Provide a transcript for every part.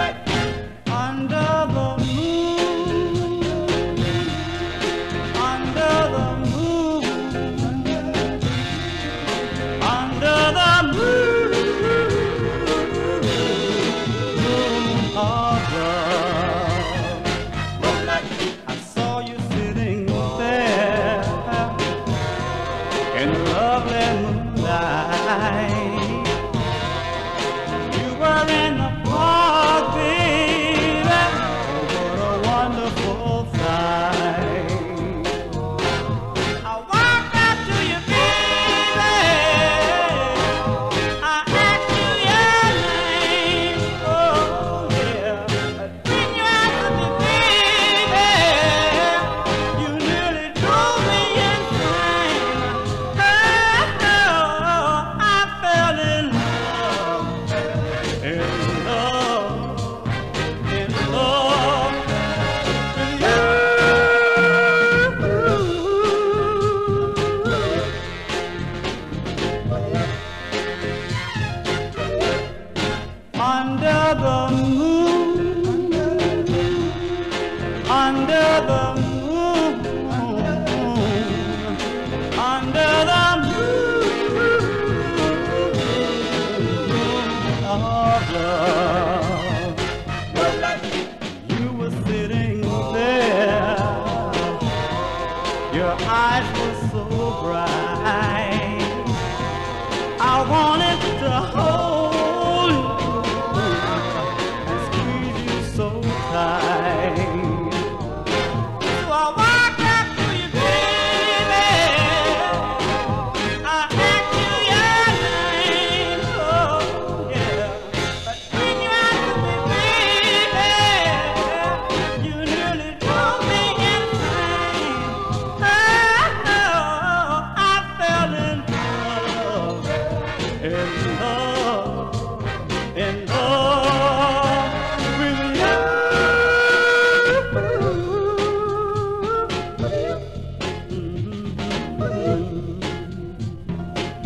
life. Oh. under the moon, under the moon, under the moon of love. You were sitting there, your eyes were so bright.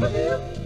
Valeu!